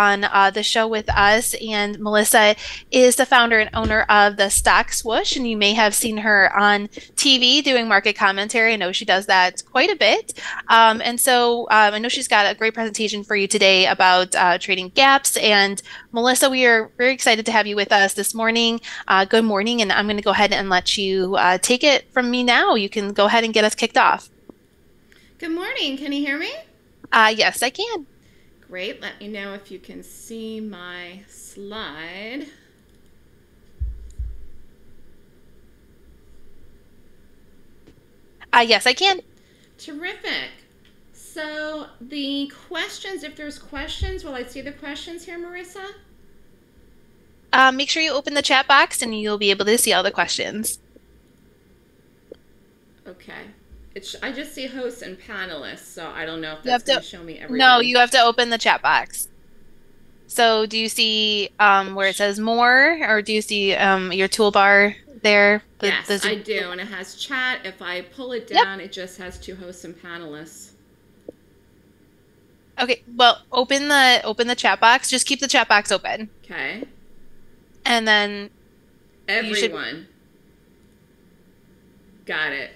on uh, the show with us. And Melissa is the founder and owner of the Stock Swoosh, and you may have seen her on TV doing market commentary. I know she does that quite a bit. Um, and so um, I know she's got a great presentation for you today about uh, trading gaps. And Melissa, we are very excited to have you with us this morning. Uh, good morning, and I'm going to go ahead and let you uh, take it from me now. You can go ahead and get us kicked off. Good morning. Can you hear me? Uh, yes, I can. Great. Let me know if you can see my slide. Uh, yes, I can. Terrific. So the questions, if there's questions, will I see the questions here, Marissa? Uh, make sure you open the chat box and you'll be able to see all the questions. Okay. It's, I just see hosts and panelists, so I don't know if that's going to show me everything. No, you have to open the chat box. So do you see um, where it says more, or do you see um, your toolbar there? The, yes, the I do, and it has chat. If I pull it down, yep. it just has two hosts and panelists. Okay, well, open the open the chat box. Just keep the chat box open. Okay. And then everyone. Should... Got it.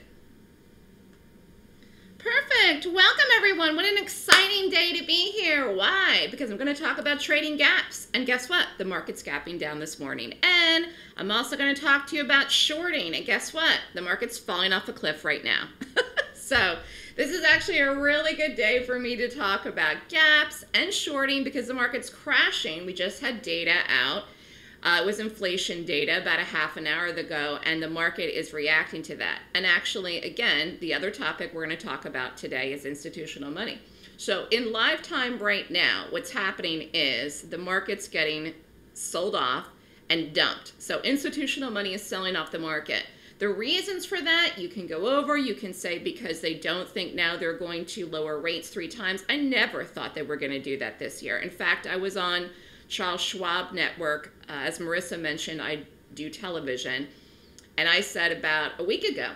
Perfect. Welcome, everyone. What an exciting day to be here. Why? Because I'm going to talk about trading gaps. And guess what? The market's gapping down this morning. And I'm also going to talk to you about shorting. And guess what? The market's falling off a cliff right now. so, this is actually a really good day for me to talk about gaps and shorting because the market's crashing. We just had data out uh, it was inflation data about a half an hour ago, and the market is reacting to that. And actually, again, the other topic we're going to talk about today is institutional money. So, in live time right now, what's happening is the market's getting sold off and dumped. So, institutional money is selling off the market. The reasons for that you can go over. You can say because they don't think now they're going to lower rates three times. I never thought they were going to do that this year. In fact, I was on Charles Schwab Network. Uh, as Marissa mentioned, I do television. And I said about a week ago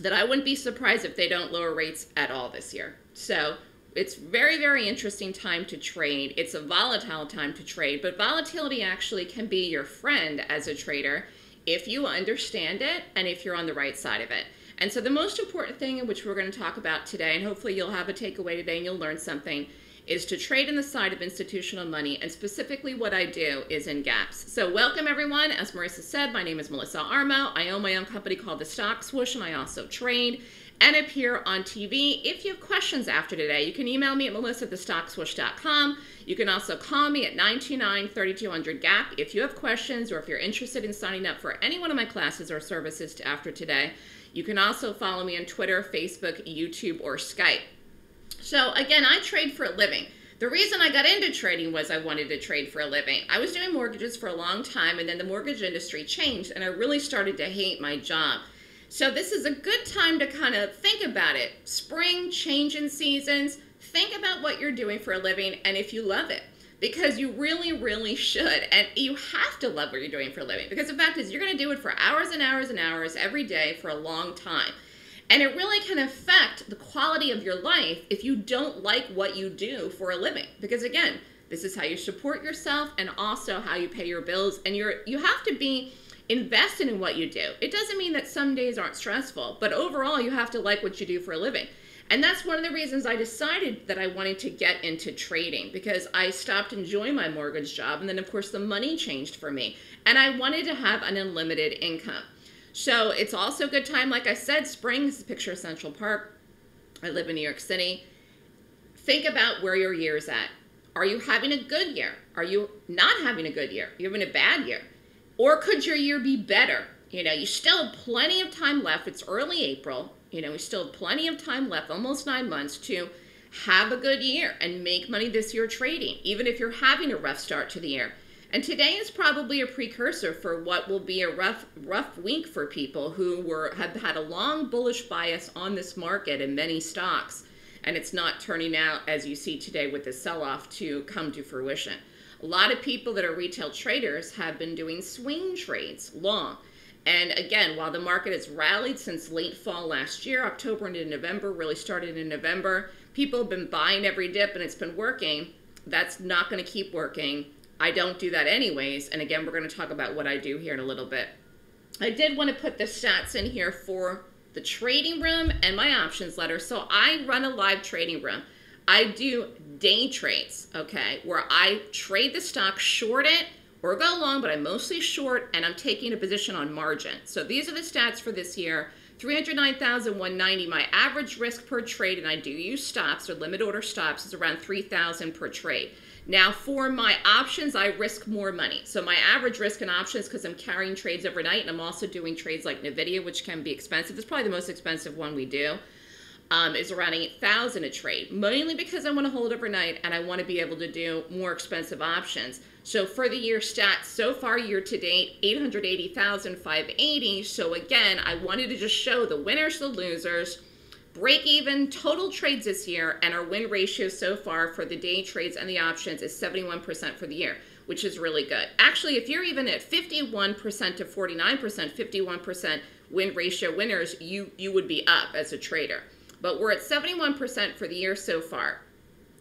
that I wouldn't be surprised if they don't lower rates at all this year. So it's very, very interesting time to trade. It's a volatile time to trade, but volatility actually can be your friend as a trader if you understand it and if you're on the right side of it. And so the most important thing in which we're going to talk about today, and hopefully you'll have a takeaway today and you'll learn something, is to trade in the side of institutional money, and specifically what I do is in gaps. So welcome everyone. As Marissa said, my name is Melissa Armo. I own my own company called The Stock Swoosh, and I also trade and appear on TV. If you have questions after today, you can email me at melissa at You can also call me at 929-3200-GAP if you have questions or if you're interested in signing up for any one of my classes or services after today. You can also follow me on Twitter, Facebook, YouTube, or Skype. So again, I trade for a living. The reason I got into trading was I wanted to trade for a living. I was doing mortgages for a long time and then the mortgage industry changed and I really started to hate my job. So this is a good time to kind of think about it. Spring, change in seasons, think about what you're doing for a living and if you love it. Because you really, really should. And you have to love what you're doing for a living. Because the fact is, you're going to do it for hours and hours and hours every day for a long time. And it really can affect the quality of your life if you don't like what you do for a living. Because again, this is how you support yourself and also how you pay your bills. And you're you have to be invested in what you do. It doesn't mean that some days aren't stressful, but overall you have to like what you do for a living. And that's one of the reasons I decided that I wanted to get into trading because I stopped enjoying my mortgage job. And then, of course, the money changed for me. And I wanted to have an unlimited income. So it's also a good time, like I said, spring is a picture of Central Park. I live in New York City. Think about where your year is at. Are you having a good year? Are you not having a good year? You're you having a bad year? Or could your year be better? You know, you still have plenty of time left. It's early April. You know, we still have plenty of time left, almost nine months, to have a good year and make money this year trading, even if you're having a rough start to the year. And today is probably a precursor for what will be a rough, rough week for people who were have had a long bullish bias on this market in many stocks, and it's not turning out as you see today with the sell-off to come to fruition. A lot of people that are retail traders have been doing swing trades long. And again, while the market has rallied since late fall last year, October into November, really started in November, people have been buying every dip and it's been working That's not going to keep working. I don't do that anyways. And again, we're going to talk about what I do here in a little bit. I did want to put the stats in here for the trading room and my options letter. So I run a live trading room. I do day trades, okay, where I trade the stock, short it, or go long, but I'm mostly short and I'm taking a position on margin. So these are the stats for this year. 309,190. My average risk per trade, and I do use stops or limit order stops, is around 3,000 per trade. Now for my options, I risk more money. So my average risk in options, because I'm carrying trades overnight, and I'm also doing trades like NVIDIA, which can be expensive. It's probably the most expensive one we do um, is around 8000 a trade, mainly because I want to hold overnight and I want to be able to do more expensive options. So for the year stats, so far year to date, 880,580. So again, I wanted to just show the winners, the losers, break even total trades this year, and our win ratio so far for the day trades and the options is 71% for the year, which is really good. Actually, if you're even at 51% to 49%, 51% win ratio winners, you, you would be up as a trader but we're at 71% for the year so far.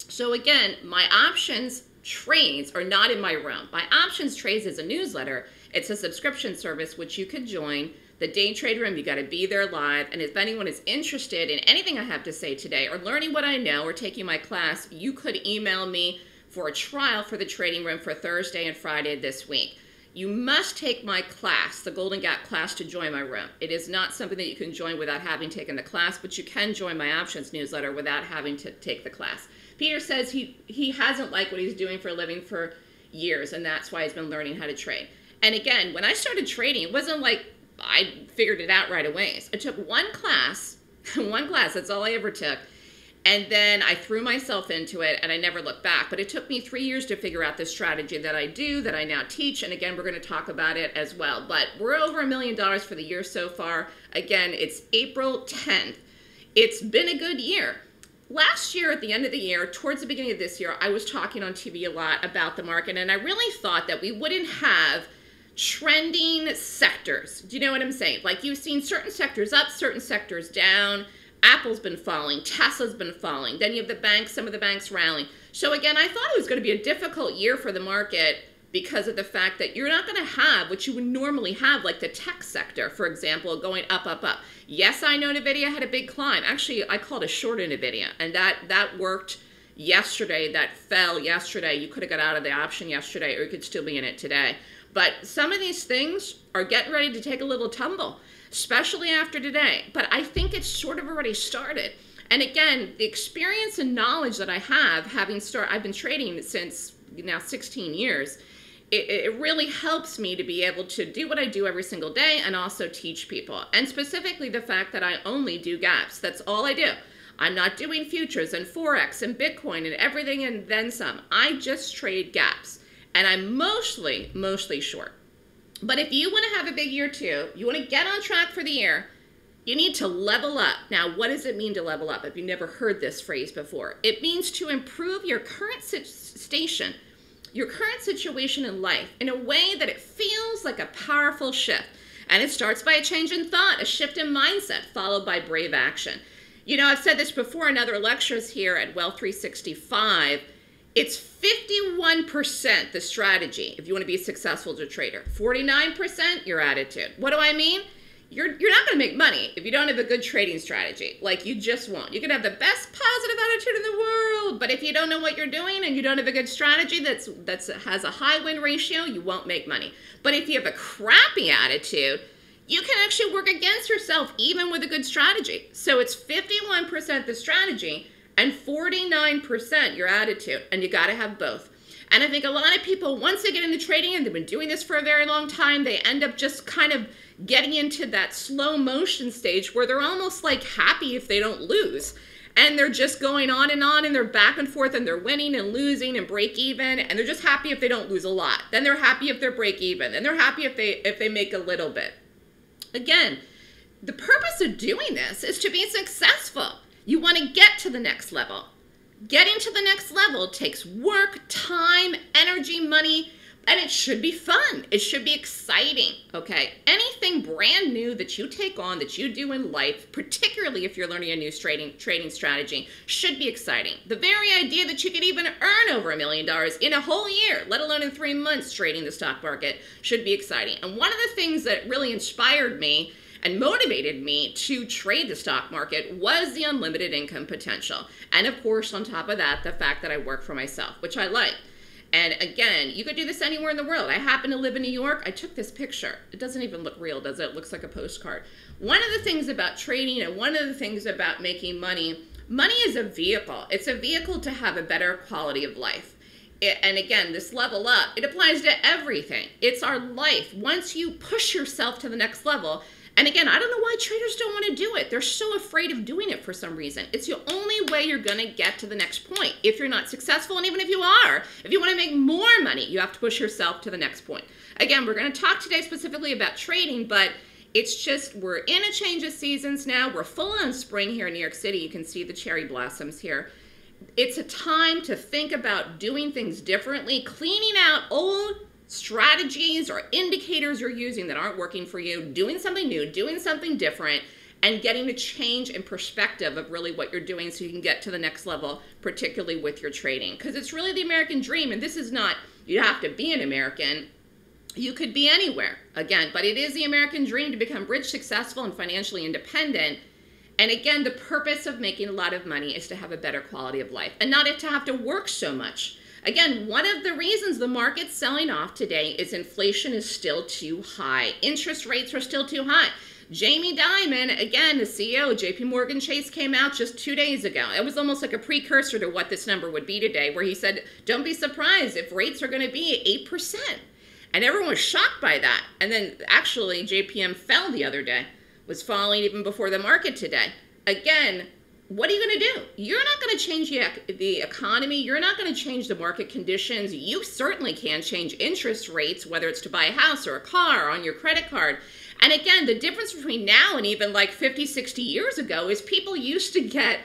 So again, my options trades are not in my realm. My options trades is a newsletter. It's a subscription service which you could join. The day trade room, you got to be there live. And if anyone is interested in anything I have to say today or learning what I know or taking my class, you could email me for a trial for the trading room for Thursday and Friday this week. You must take my class, the Golden Gap class, to join my room. It is not something that you can join without having taken the class, but you can join my options newsletter without having to take the class. Peter says he, he hasn't liked what he's doing for a living for years, and that's why he's been learning how to trade. And again, when I started trading, it wasn't like I figured it out right away. So I took one class, one class, that's all I ever took, and then I threw myself into it and I never looked back. But it took me three years to figure out this strategy that I do, that I now teach. And again, we're going to talk about it as well. But we're over a million dollars for the year so far. Again, it's April 10th. It's been a good year. Last year, at the end of the year, towards the beginning of this year, I was talking on TV a lot about the market. And I really thought that we wouldn't have trending sectors. Do you know what I'm saying? Like you've seen certain sectors up, certain sectors down Apple's been falling, Tesla's been falling. Then you have the banks, some of the banks rallying. So again, I thought it was going to be a difficult year for the market because of the fact that you're not going to have what you would normally have, like the tech sector, for example, going up, up, up. Yes, I know NVIDIA had a big climb. Actually, I called a short NVIDIA, and that, that worked yesterday. That fell yesterday. You could have got out of the option yesterday, or you could still be in it today. But some of these things are getting ready to take a little tumble especially after today. But I think it's sort of already started. And again, the experience and knowledge that I have, having started, I've been trading since now 16 years. It, it, really helps me to be able to do what I do every single day and also teach people. And specifically the fact that I only do gaps. That's all I do. I'm not doing futures and Forex and Bitcoin and everything and then some. I just trade gaps. And I'm mostly, mostly short. But if you want to have a big year too, you want to get on track for the year, you need to level up. Now, what does it mean to level up if you've never heard this phrase before? It means to improve your current station, your current situation in life in a way that it feels like a powerful shift. And it starts by a change in thought, a shift in mindset, followed by brave action. You know, I've said this before in other lectures here at Wealth 365 it's 51% the strategy if you want to be successful as a trader. 49% your attitude. What do I mean? You're, you're not going to make money if you don't have a good trading strategy. Like, you just won't. You can have the best positive attitude in the world, but if you don't know what you're doing and you don't have a good strategy that's, that's has a high win ratio, you won't make money. But if you have a crappy attitude, you can actually work against yourself even with a good strategy. So it's 51% the strategy, and 49% your attitude. And you got to have both. And I think a lot of people, once they get into trading and they've been doing this for a very long time, they end up just kind of getting into that slow motion stage where they're almost like happy if they don't lose. And they're just going on and on and they're back and forth and they're winning and losing and break even and they're just happy if they don't lose a lot. Then they're happy if they're break even. Then they're happy if they if they make a little bit. Again, the purpose of doing this is to be successful. You want to get to the next level. Getting to the next level takes work, time, energy, money, and it should be fun. It should be exciting, okay? Anything brand new that you take on, that you do in life, particularly if you're learning a new trading trading strategy, should be exciting. The very idea that you could even earn over a million dollars in a whole year, let alone in three months trading the stock market, should be exciting. And one of the things that really inspired me and motivated me to trade the stock market was the unlimited income potential. And of course, on top of that, the fact that I work for myself, which I like. And again, you could do this anywhere in the world. I happen to live in New York. I took this picture. It doesn't even look real, does it? It looks like a postcard. One of the things about trading and one of the things about making money, money is a vehicle. It's a vehicle to have a better quality of life. It, and again, this level up, it applies to everything. It's our life. Once you push yourself to the next level, and again, I don't know why traders don't want to do it. They're so afraid of doing it for some reason. It's the only way you're going to get to the next point. If you're not successful, and even if you are, if you want to make more money, you have to push yourself to the next point. Again, we're going to talk today specifically about trading, but it's just we're in a change of seasons now. We're full on spring here in New York City. You can see the cherry blossoms here. It's a time to think about doing things differently, cleaning out old strategies or indicators you're using that aren't working for you, doing something new, doing something different, and getting a change in perspective of really what you're doing so you can get to the next level, particularly with your trading. Because it's really the American dream, and this is not, you have to be an American. You could be anywhere, again, but it is the American dream to become rich, successful, and financially independent. And again, the purpose of making a lot of money is to have a better quality of life and not to have to work so much. Again, one of the reasons the market's selling off today is inflation is still too high. Interest rates are still too high. Jamie Dimon, again, the CEO of JP Morgan Chase, came out just two days ago. It was almost like a precursor to what this number would be today, where he said, Don't be surprised if rates are going to be 8%. And everyone was shocked by that. And then actually, JPM fell the other day, was falling even before the market today. Again, what are you going to do? You're not going to change the, the economy. You're not going to change the market conditions. You certainly can change interest rates, whether it's to buy a house or a car on your credit card. And again, the difference between now and even like 50, 60 years ago is people used to get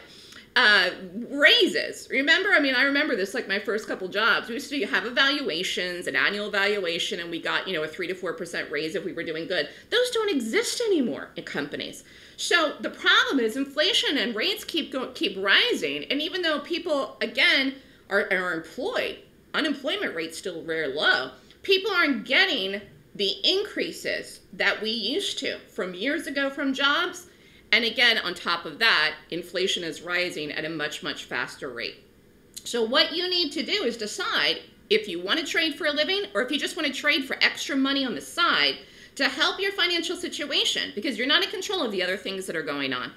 uh, raises. Remember, I mean, I remember this like my first couple jobs. We used to have evaluations, an annual evaluation, and we got, you know, a 3 to 4% raise if we were doing good. Those don't exist anymore in companies. So the problem is inflation and rates keep go, keep rising, and even though people again are, are employed, unemployment rate's still very low. People aren't getting the increases that we used to from years ago from jobs. And again, on top of that, inflation is rising at a much, much faster rate. So, what you need to do is decide if you want to trade for a living or if you just want to trade for extra money on the side to help your financial situation because you're not in control of the other things that are going on.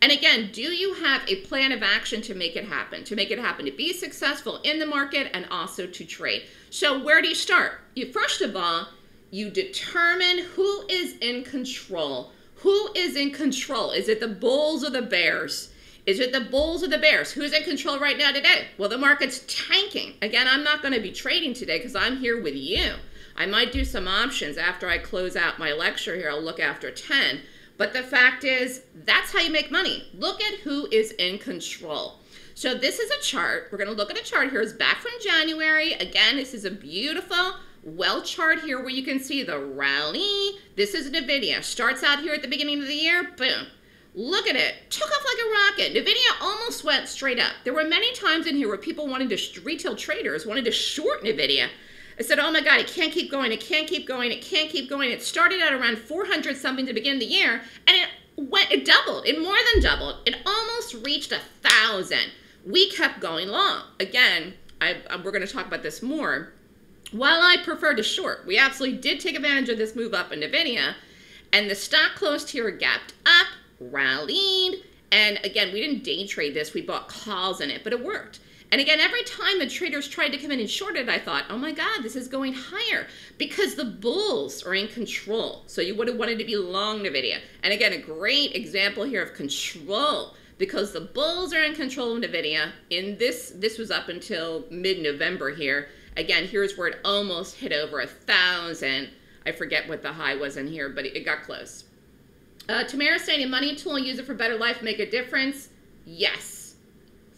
And again, do you have a plan of action to make it happen? To make it happen, to be successful in the market and also to trade. So, where do you start? You first of all, you determine who is in control. Who is in control? Is it the bulls or the bears? Is it the bulls or the bears? Who's in control right now today? Well, the market's tanking. Again, I'm not going to be trading today because I'm here with you. I might do some options after I close out my lecture here. I'll look after 10. But the fact is, that's how you make money. Look at who is in control. So this is a chart. We're going to look at a chart here. It's back from January. Again, this is a beautiful well chart here where you can see the rally. This is NVIDIA. Starts out here at the beginning of the year. Boom. Look at it. Took off like a rocket. NVIDIA almost went straight up. There were many times in here where people wanted to, retail traders wanted to short NVIDIA I said, oh my God, it can't keep going. It can't keep going. It can't keep going. It started at around 400 something to begin the year, and it went, it doubled. It more than doubled. It almost reached a thousand. We kept going long. Again, I, we're going to talk about this more. While I prefer to short, we absolutely did take advantage of this move up in NVIDIA, and the stock closed here, gapped up, rallied, and again, we didn't day trade this. We bought calls in it, but it worked. And again, every time the traders tried to come in and short it, I thought, oh my God, this is going higher because the bulls are in control. So you would have wanted to be long NVIDIA. And again, a great example here of control because the bulls are in control of NVIDIA. In this, this was up until mid-November here. Again, here's where it almost hit over a thousand. I forget what the high was in here, but it got close. Uh, Tamara saying, a money tool, use it for better life, make a difference? Yes.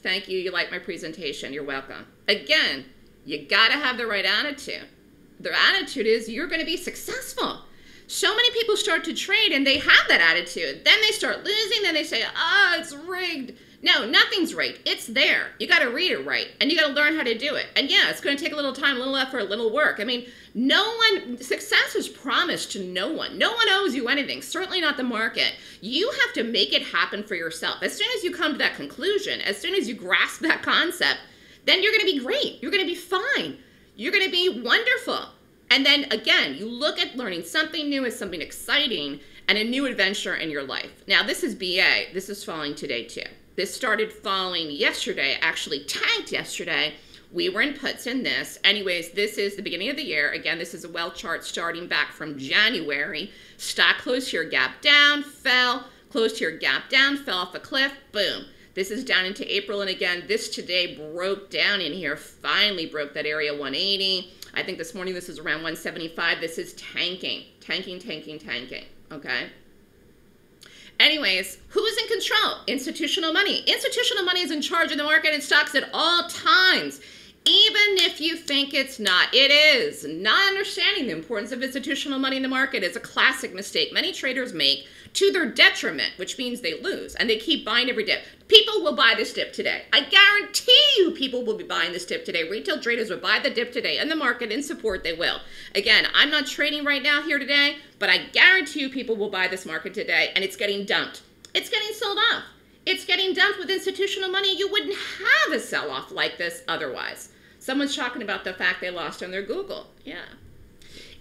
Thank you. You like my presentation. You're welcome. Again, you got to have the right attitude. their attitude is you're going to be successful. So many people start to trade and they have that attitude. Then they start losing, then they say, oh, it's rigged. No, nothing's right. It's there. You got to read it right and you got to learn how to do it. And yeah, it's going to take a little time, a little effort, a little work. I mean, no one, success is promised to no one. No one owes you anything, certainly not the market. You have to make it happen for yourself. As soon as you come to that conclusion, as soon as you grasp that concept, then you're going to be great. You're going to be fine. You're going to be wonderful. And then again, you look at learning something new as something exciting and a new adventure in your life. Now, this is BA. This is falling today too. This started falling yesterday, actually tanked yesterday. We were in puts in this. Anyways, this is the beginning of the year. Again, this is a well chart starting back from January. Stock closed here, gap down, fell, closed here, gap down, fell off a cliff, boom. This is down into April. And again, this today broke down in here, finally broke that area 180. I think this morning this is around 175. This is tanking, tanking, tanking, tanking. Okay. Anyways, who's in control? Institutional money. Institutional money is in charge of the market and stocks at all times. If you think it's not, it is. Not understanding the importance of institutional money in the market is a classic mistake many traders make to their detriment, which means they lose and they keep buying every dip. People will buy this dip today. I guarantee you people will be buying this dip today. Retail traders will buy the dip today and the market in support they will. Again, I'm not trading right now here today, but I guarantee you people will buy this market today and it's getting dumped. It's getting sold off. It's getting dumped with institutional money. You wouldn't have a sell off like this otherwise. Someone's talking about the fact they lost on their Google. Yeah.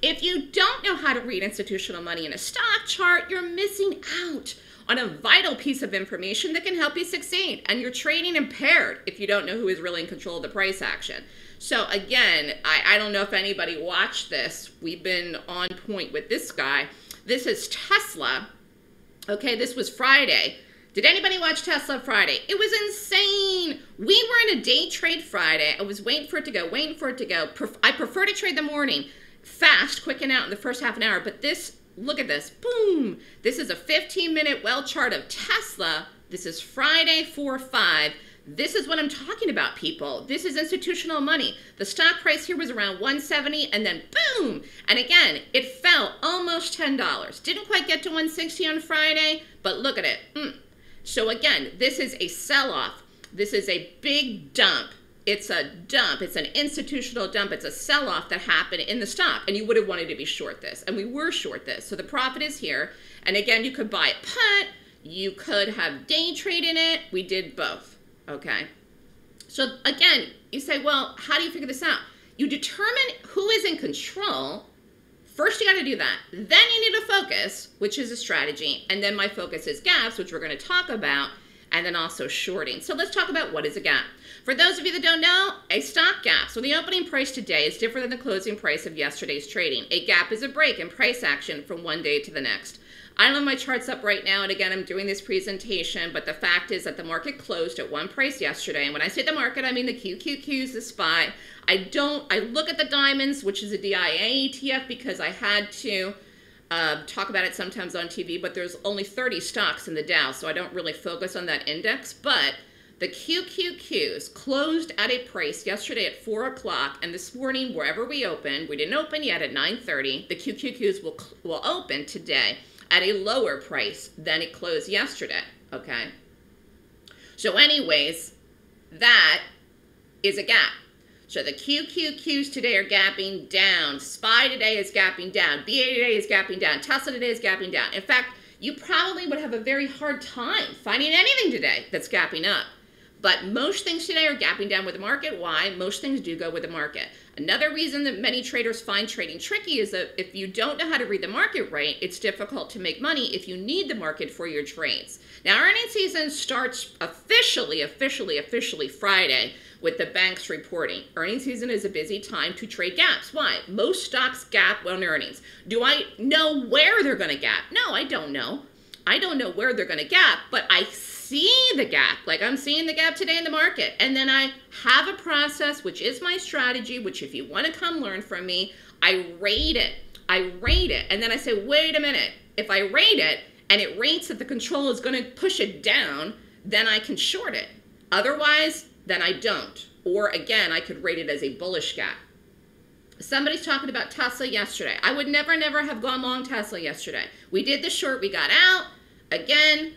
If you don't know how to read institutional money in a stock chart, you're missing out on a vital piece of information that can help you succeed. And you're trading impaired if you don't know who is really in control of the price action. So again, I, I don't know if anybody watched this. We've been on point with this guy. This is Tesla. Okay, this was Friday. Did anybody watch Tesla Friday? It was insane. We were in a day trade Friday. I was waiting for it to go, waiting for it to go. I prefer to trade the morning fast, quick and out in the first half an hour. But this, look at this, boom. This is a 15 minute well chart of Tesla. This is Friday 4 5. This is what I'm talking about, people. This is institutional money. The stock price here was around 170 and then boom. And again, it fell almost $10. Didn't quite get to 160 on Friday, but look at it. Mm. So again, this is a sell-off. This is a big dump it's a dump. It's an institutional dump. It's a sell off that happened in the stock. And you would have wanted to be short this. And we were short this. So the profit is here. And again, you could buy a put. You could have day trade in it. We did both. Okay. So again, you say, well, how do you figure this out? You determine who is in control. First, you got to do that. Then you need a focus, which is a strategy. And then my focus is gaps, which we're going to talk about, and then also shorting. So let's talk about what is a gap. For those of you that don't know, a stock gap. So the opening price today is different than the closing price of yesterday's trading. A gap is a break in price action from one day to the next. I don't have my charts up right now, and again, I'm doing this presentation, but the fact is that the market closed at one price yesterday. And when I say the market, I mean the QQQs, the SPY. I don't, I look at the diamonds, which is a DIA ETF, because I had to uh, talk about it sometimes on TV, but there's only 30 stocks in the Dow, so I don't really focus on that index. But the QQQs closed at a price yesterday at 4 o'clock, and this morning, wherever we opened, we didn't open yet at 9.30, the QQQs will, will open today at a lower price than it closed yesterday, okay? So anyways, that is a gap. So the QQQs today are gapping down. SPY today is gapping down. BA today is gapping down. Tesla today is gapping down. In fact, you probably would have a very hard time finding anything today that's gapping up. But most things today are gapping down with the market. Why? Most things do go with the market. Another reason that many traders find trading tricky is that if you don't know how to read the market right, it's difficult to make money if you need the market for your trades. Now, earnings season starts officially, officially, officially Friday with the banks reporting. Earnings season is a busy time to trade gaps. Why? Most stocks gap on earnings. Do I know where they're going to gap? No, I don't know. I don't know where they're going to gap, but I see the gap. Like I'm seeing the gap today in the market. And then I have a process, which is my strategy, which if you want to come learn from me, I rate it. I rate it. And then I say, wait a minute. If I rate it and it rates that the control is going to push it down, then I can short it. Otherwise, then I don't. Or again, I could rate it as a bullish gap. Somebody's talking about Tesla yesterday. I would never, never have gone long Tesla yesterday. We did the short, we got out. Again,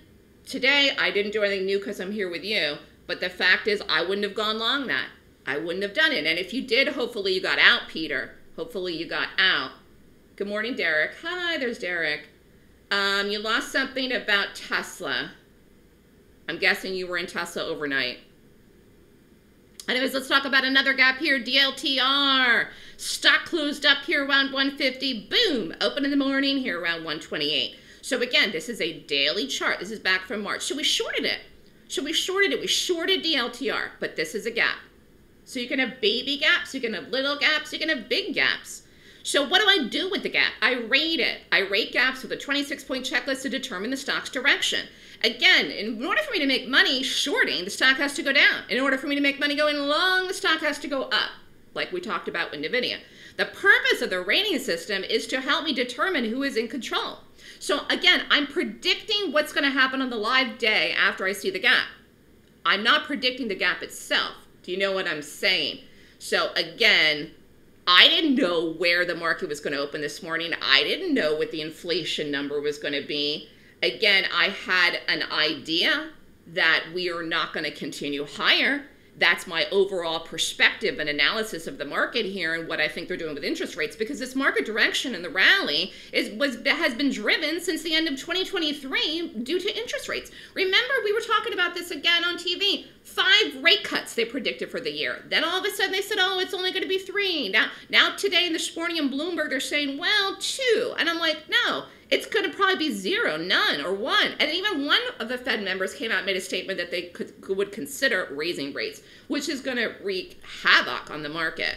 today I didn't do anything new because I'm here with you. But the fact is, I wouldn't have gone long that. I wouldn't have done it. And if you did, hopefully you got out, Peter. Hopefully you got out. Good morning, Derek. Hi, there's Derek. Um, you lost something about Tesla. I'm guessing you were in Tesla overnight. Anyways, let's talk about another gap here. DLTR. Stock closed up here around 150. Boom. Open in the morning here around 128. So again, this is a daily chart. This is back from March. So we shorted it. So we shorted it. We shorted DLTR, but this is a gap. So you can have baby gaps, you can have little gaps, you can have big gaps. So what do I do with the gap? I rate it. I rate gaps with a 26-point checklist to determine the stock's direction. Again, in order for me to make money shorting, the stock has to go down. In order for me to make money going long, the stock has to go up, like we talked about with NVIDIA. The purpose of the rating system is to help me determine who is in control. So again, I'm predicting what's going to happen on the live day after I see the gap. I'm not predicting the gap itself. Do you know what I'm saying? So again, I didn't know where the market was going to open this morning. I didn't know what the inflation number was going to be. Again, I had an idea that we are not going to continue higher. That's my overall perspective and analysis of the market here and what I think they're doing with interest rates because this market direction and the rally is was has been driven since the end of 2023 due to interest rates. Remember we were talking about this again on TV five rate cuts they predicted for the year. Then all of a sudden they said, oh, it's only going to be three. Now, now today in this morning in Bloomberg, they're saying, well, two. And I'm like, no, it's going to probably be zero, none, or one. And even one of the Fed members came out and made a statement that they could, would consider raising rates, which is going to wreak havoc on the market.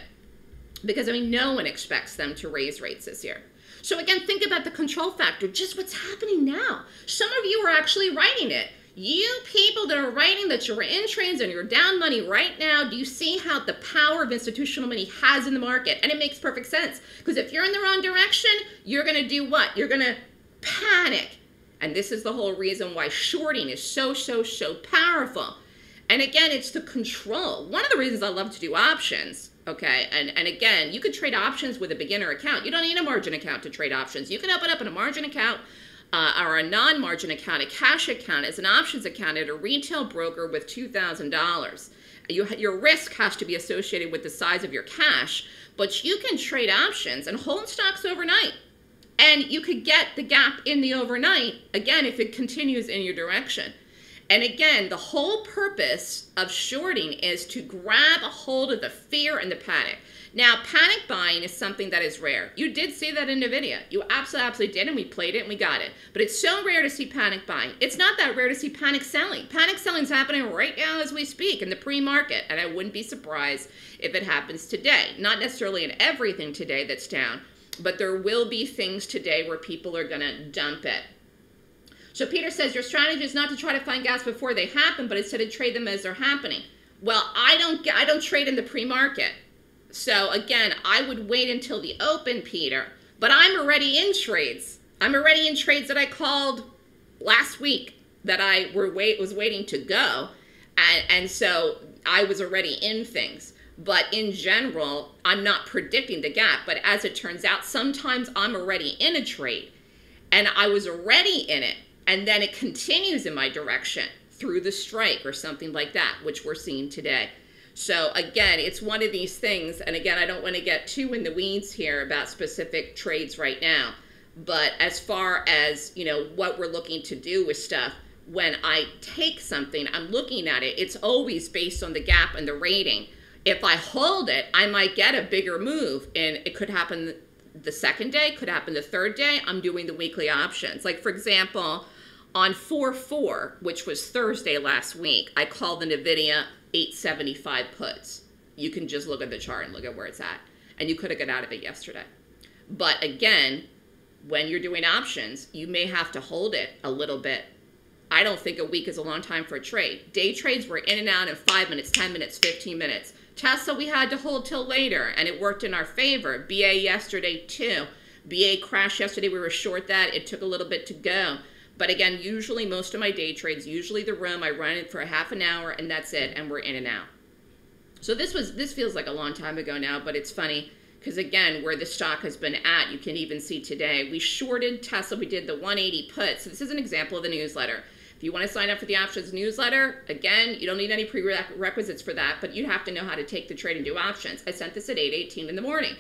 Because, I mean, no one expects them to raise rates this year. So again, think about the control factor, just what's happening now. Some of you are actually writing it. You people that are writing that you're in trades and you're down money right now, do you see how the power of institutional money has in the market? And it makes perfect sense. Because if you're in the wrong direction, you're going to do what? You're going to panic. And this is the whole reason why shorting is so, so, so powerful. And again, it's the control. One of the reasons I love to do options, okay, and, and again, you could trade options with a beginner account. You don't need a margin account to trade options. You can open up in a margin account uh, or a non-margin account, a cash account, as an options account at a retail broker with $2,000. You, your risk has to be associated with the size of your cash, but you can trade options and hold stocks overnight. And you could get the gap in the overnight, again, if it continues in your direction. And again, the whole purpose of shorting is to grab a hold of the fear and the panic. Now, panic buying is something that is rare. You did see that in NVIDIA. You absolutely, absolutely did, and we played it and we got it. But it's so rare to see panic buying. It's not that rare to see panic selling. Panic selling is happening right now as we speak in the pre-market, and I wouldn't be surprised if it happens today. Not necessarily in everything today that's down, but there will be things today where people are going to dump it. So Peter says your strategy is not to try to find gaps before they happen, but instead to trade them as they're happening. Well, I don't get I don't trade in the pre-market. So again, I would wait until the open, Peter. But I'm already in trades. I'm already in trades that I called last week that I were wait was waiting to go. And, and so I was already in things. But in general, I'm not predicting the gap. But as it turns out, sometimes I'm already in a trade and I was already in it. And then it continues in my direction through the strike or something like that, which we're seeing today. So again, it's one of these things, and again, I don't want to get too in the weeds here about specific trades right now. But as far as you know, what we're looking to do with stuff, when I take something, I'm looking at it. It's always based on the gap and the rating. If I hold it, I might get a bigger move, and it could happen the second day, could happen the third day. I'm doing the weekly options. Like for example, on 4-4, which was Thursday last week, I called the NVIDIA 875 puts. You can just look at the chart and look at where it's at. And you could have got out of it yesterday. But again, when you're doing options, you may have to hold it a little bit. I don't think a week is a long time for a trade. Day trades were in and out in 5 minutes, 10 minutes, 15 minutes. Tesla we had to hold till later, and it worked in our favor. BA yesterday too. BA crashed yesterday. We were short that. It took a little bit to go. But again, usually most of my day trades, usually the room, I run it for a half an hour and that's it, and we're in and out. So this was this feels like a long time ago now, but it's funny because again, where the stock has been at, you can even see today. We shorted Tesla, we did the 180 put. So this is an example of the newsletter. If you want to sign up for the options newsletter, again, you don't need any prerequisites for that, but you have to know how to take the trade and do options. I sent this at 8:18 in the morning.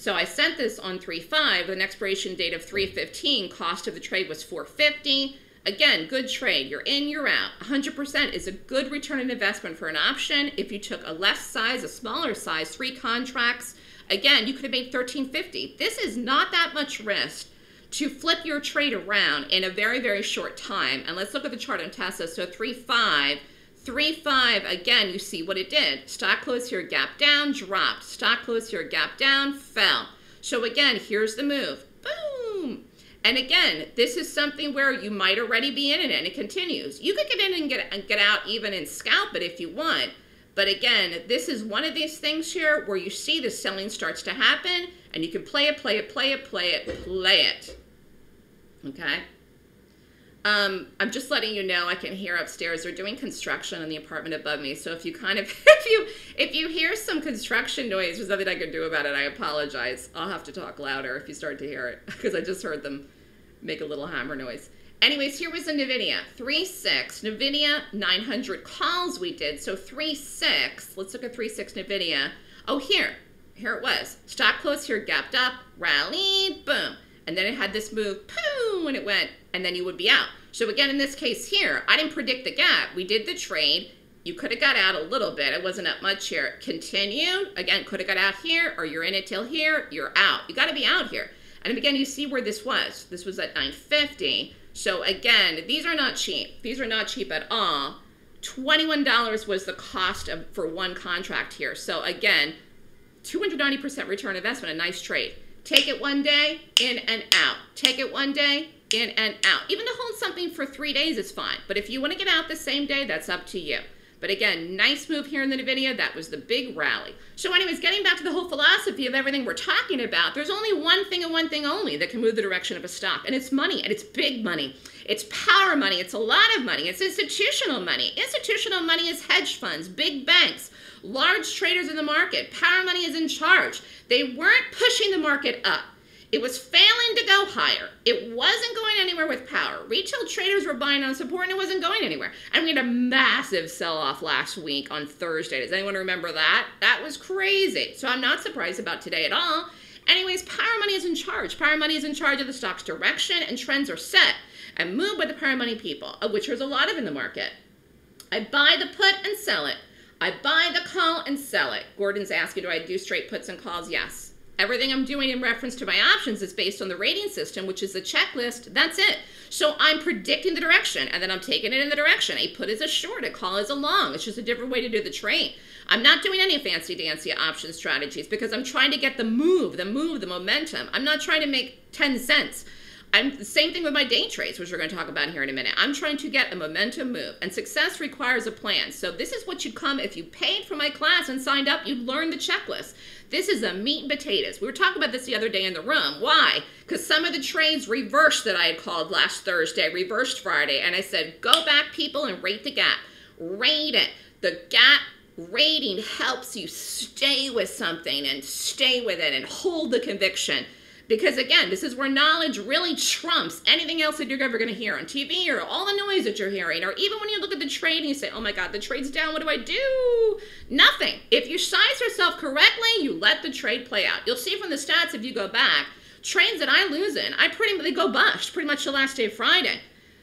So I sent this on 3.5 with an expiration date of 3.15. Cost of the trade was 450. Again, good trade. You're in, you're out. 100% is a good return on investment for an option. If you took a less size, a smaller size, three contracts, Again, you could have made 1350. This is not that much risk to flip your trade around in a very, very short time. And let's look at the chart on Tesla. So 3.5, 3.5, again, you see what it did. Stock close here, gap down, dropped. Stock close here, gap down, fell. So again, here's the move. Boom. And again, this is something where you might already be in it and it continues. You could get in and get, and get out even and scalp it if you want. But again, this is one of these things here where you see the selling starts to happen and you can play it, play it, play it, play it, play it. Okay? Um, I'm just letting you know I can hear upstairs. They're doing construction in the apartment above me. So if you kind of if you if you hear some construction noise, there's nothing I can do about it. I apologize. I'll have to talk louder if you start to hear it because I just heard them make a little hammer noise. Anyways, here was a NVIDIA. 3.6. NVIDIA 900 calls we did. So 3.6. Let's look at 3.6 NVIDIA. Oh, here. Here it was. Stock close here, gapped up, rallied, boom. And then it had this move, boom, when it went, and then you would be out. So again, in this case here, I didn't predict the gap. We did the trade. You could have got out a little bit. It wasn't up much here. Continued. Again, could have got out here, or you're in it till here, you're out. You got to be out here. And again, you see where this was. This was at 950. So again, these are not cheap. These are not cheap at all. $21 was the cost of, for one contract here. So again, 290% return investment, a nice trade. Take it one day, in and out. Take it one day, in and out. Even to hold something for three days is fine. But if you want to get out the same day, that's up to you. But again, nice move here in the NVIDIA. That was the big rally. So anyways, getting back to the whole philosophy of everything we're talking about, there's only one thing and one thing only that can move the direction of a stock, and it's money, and it's big money. It's power money. It's a lot of money. It's institutional money. Institutional money is hedge funds, big banks, large traders in the market. Power money is in charge. They weren't pushing the market up. It was failing to go higher. It wasn't going anywhere with power. Retail traders were buying on support and it wasn't going anywhere. And we had a massive sell off last week on Thursday. Does anyone remember that? That was crazy. So I'm not surprised about today at all. Anyways, power money is in charge. Power money is in charge of the stock's direction and trends are set and moved by the power money people, of which there's a lot of in the market. I buy the put and sell it. I buy the call and sell it. Gordon's asking, do I do straight puts and calls? Yes. Everything I'm doing in reference to my options is based on the rating system, which is the checklist. That's it. So I'm predicting the direction and then I'm taking it in the direction. A put is a short, a call is a long. It's just a different way to do the trade. I'm not doing any fancy dancy option strategies because I'm trying to get the move, the move, the momentum. I'm not trying to make 10 cents. I'm the same thing with my day trades, which we're going to talk about here in a minute. I'm trying to get a momentum move, and success requires a plan. So this is what you'd come if you paid for my class and signed up. You'd learn the checklist. This is the meat and potatoes. We were talking about this the other day in the room. Why? Because some of the trades reversed that I had called last Thursday, reversed Friday, and I said, go back, people, and rate the gap. Rate it. The gap rating helps you stay with something and stay with it and hold the conviction. Because again, this is where knowledge really trumps anything else that you're ever going to hear on TV or all the noise that you're hearing. Or even when you look at the trade and you say, oh my God, the trade's down, what do I do? Nothing. If you size yourself correctly, you let the trade play out. You'll see from the stats if you go back, trades that I lose in, I pretty much, they go bust pretty much the last day of Friday.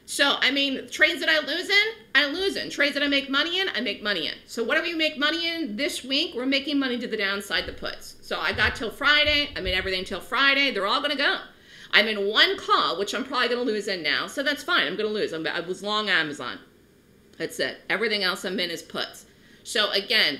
So, I mean, trades that I lose in, I lose in. Trades that I make money in, I make money in. So whatever you make money in this week, we're making money to the downside the puts. So I got till Friday. I made everything till Friday. They're all going to go. I'm in one call, which I'm probably going to lose in now. So that's fine. I'm going to lose. I'm, I was long Amazon. That's it. Everything else I'm in is puts. So again,